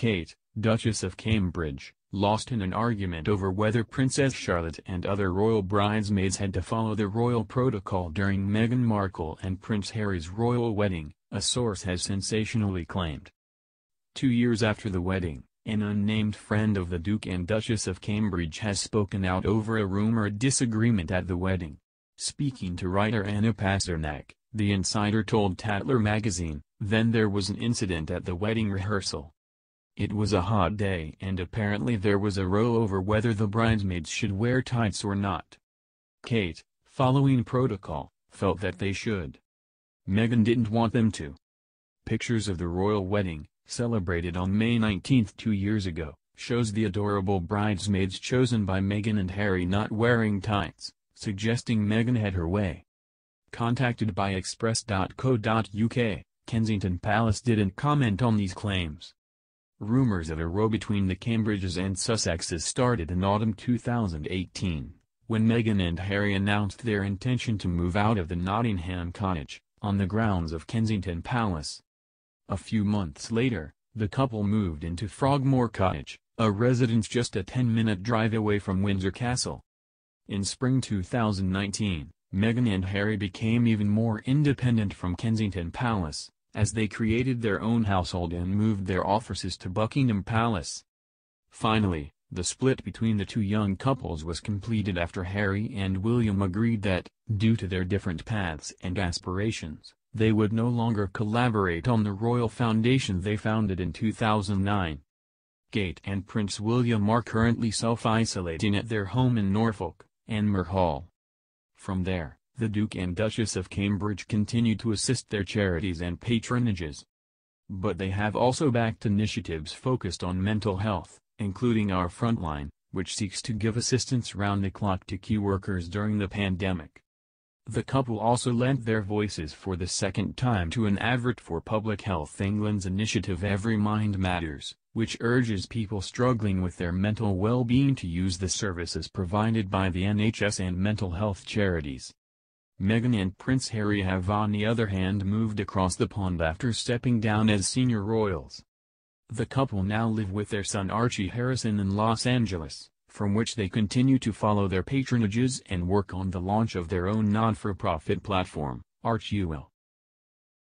Kate, Duchess of Cambridge, lost in an argument over whether Princess Charlotte and other royal bridesmaids had to follow the royal protocol during Meghan Markle and Prince Harry's royal wedding, a source has sensationally claimed. Two years after the wedding, an unnamed friend of the Duke and Duchess of Cambridge has spoken out over a rumored disagreement at the wedding. Speaking to writer Anna Pasternak, the insider told Tatler magazine, then there was an incident at the wedding rehearsal. It was a hot day and apparently there was a row over whether the bridesmaids should wear tights or not. Kate, following protocol, felt that they should. Meghan didn't want them to. Pictures of the royal wedding, celebrated on May 19 two years ago, shows the adorable bridesmaids chosen by Meghan and Harry not wearing tights, suggesting Meghan had her way. Contacted by Express.co.uk, Kensington Palace didn't comment on these claims. Rumors of a row between the Cambridges and Sussexes started in autumn 2018, when Meghan and Harry announced their intention to move out of the Nottingham cottage, on the grounds of Kensington Palace. A few months later, the couple moved into Frogmore Cottage, a residence just a 10-minute drive away from Windsor Castle. In spring 2019, Meghan and Harry became even more independent from Kensington Palace, as they created their own household and moved their offices to Buckingham Palace. Finally, the split between the two young couples was completed after Harry and William agreed that, due to their different paths and aspirations, they would no longer collaborate on the royal foundation they founded in 2009. Kate and Prince William are currently self-isolating at their home in Norfolk, Anmer Hall. From there, the Duke and Duchess of Cambridge continue to assist their charities and patronages. But they have also backed initiatives focused on mental health, including Our Frontline, which seeks to give assistance round the clock to key workers during the pandemic. The couple also lent their voices for the second time to an advert for Public Health England's initiative Every Mind Matters, which urges people struggling with their mental well-being to use the services provided by the NHS and mental health charities. Meghan and Prince Harry have on the other hand moved across the pond after stepping down as senior royals. The couple now live with their son Archie Harrison in Los Angeles, from which they continue to follow their patronages and work on the launch of their own non-for-profit platform, Archewell.